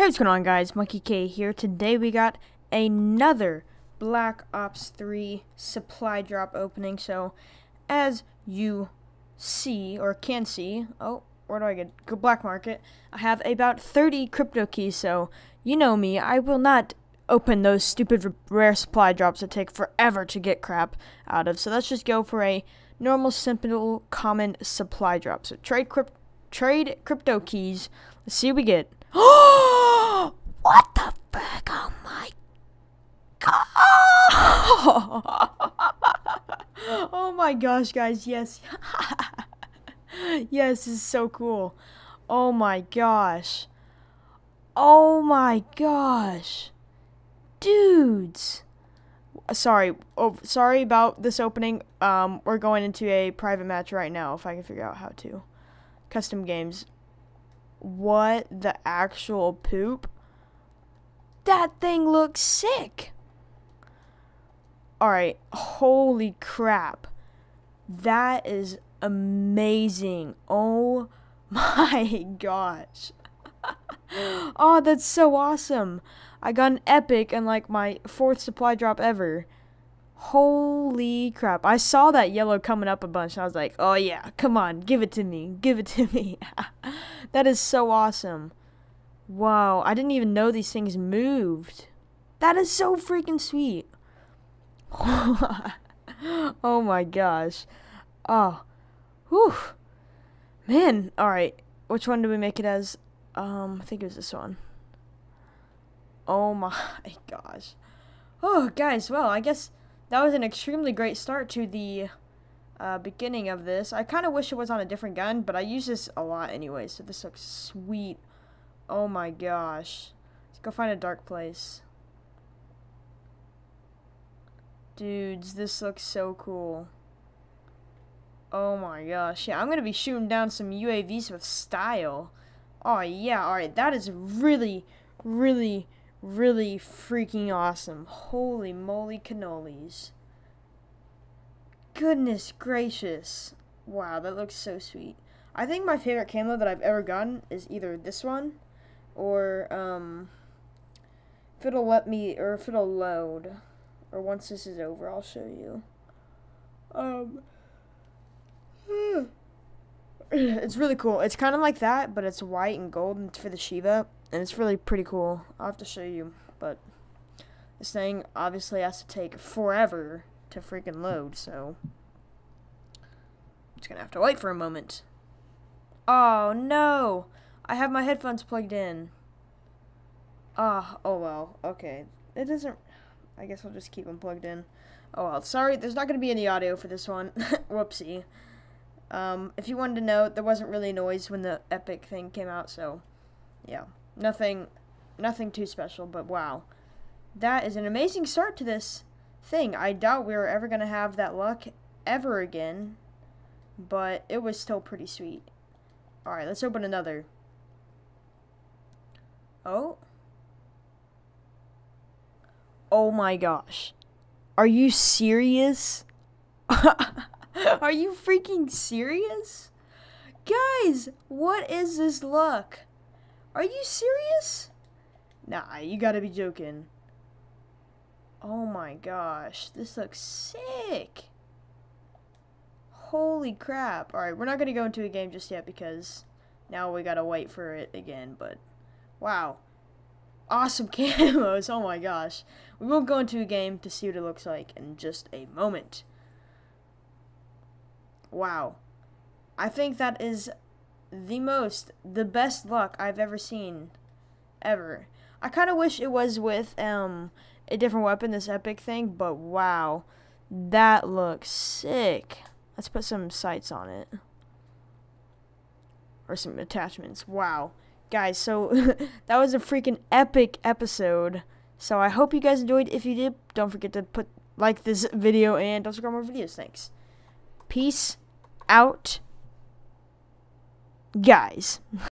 Hey, what's going on, guys? Monkey K here. Today we got another Black Ops 3 supply drop opening. So, as you see, or can see, oh, where do I get? Go black market. I have about 30 crypto keys, so you know me. I will not open those stupid rare supply drops that take forever to get crap out of. So let's just go for a normal, simple, common supply drop. So trade crypt trade crypto keys. Let's see what we get. Oh! What the fuck? Oh my god! oh my gosh, guys! Yes, yes, this is so cool. Oh my gosh. Oh my gosh. Dudes. Sorry. Oh, sorry about this opening. Um, we're going into a private match right now if I can figure out how to. Custom games. What the actual poop? That thing looks sick. Alright, holy crap. That is amazing. Oh my gosh. oh, that's so awesome. I got an epic and like my fourth supply drop ever. Holy crap. I saw that yellow coming up a bunch. I was like, oh yeah, come on, give it to me. Give it to me. that is so awesome. Wow, I didn't even know these things moved. That is so freaking sweet. oh my gosh. Oh. Whew. Man, alright. Which one do we make it as? Um, I think it was this one. Oh my gosh. Oh, guys, well, I guess that was an extremely great start to the uh, beginning of this. I kind of wish it was on a different gun, but I use this a lot anyway, so this looks sweet. Oh my gosh. Let's go find a dark place. Dudes, this looks so cool. Oh my gosh. Yeah, I'm going to be shooting down some UAVs with style. Oh yeah, alright. That is really, really, really freaking awesome. Holy moly cannolis. Goodness gracious. Wow, that looks so sweet. I think my favorite camo that I've ever gotten is either this one or um if it'll let me or if it'll load or once this is over I'll show you. Um it's really cool. It's kind of like that, but it's white and gold and for the Shieva, and it's really pretty cool. I'll have to show you, but this thing obviously has to take forever to freaking load, so just gonna have to wait for a moment. Oh no! I have my headphones plugged in. Ah, oh well, okay. It doesn't. I guess I'll just keep them plugged in. Oh well, sorry, there's not gonna be any audio for this one. Whoopsie. Um, if you wanted to know, there wasn't really noise when the Epic thing came out, so yeah, nothing, nothing too special. But wow, that is an amazing start to this thing. I doubt we are ever gonna have that luck ever again, but it was still pretty sweet. All right, let's open another. Oh. Oh my gosh. Are you serious? Are you freaking serious? Guys, what is this luck? Are you serious? Nah, you gotta be joking. Oh my gosh, this looks sick. Holy crap. Alright, we're not gonna go into a game just yet because now we gotta wait for it again, but wow. Awesome camos, oh my gosh. We will go into a game to see what it looks like in just a moment. Wow. I think that is the most, the best luck I've ever seen. Ever. I kind of wish it was with um a different weapon, this epic thing, but wow. That looks sick. Let's put some sights on it. Or some attachments. Wow. Guys, so that was a freaking epic episode. So I hope you guys enjoyed. If you did, don't forget to put like this video and don't subscribe more videos. Thanks. Peace out, guys.